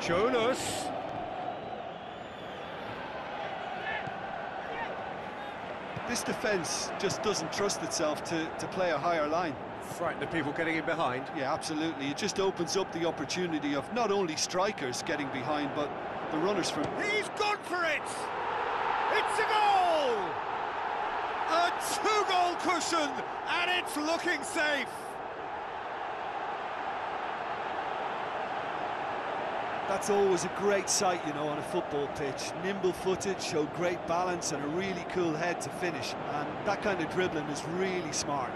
us. This defence just doesn't trust itself to, to play a higher line. Frighten the people getting in behind. Yeah, absolutely. It just opens up the opportunity of not only strikers getting behind, but the runners from... He's gone for it! It's a goal! A two-goal cushion, and it's looking safe! That's always a great sight, you know, on a football pitch. Nimble-footed, showed great balance and a really cool head to finish. And that kind of dribbling is really smart.